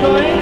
going.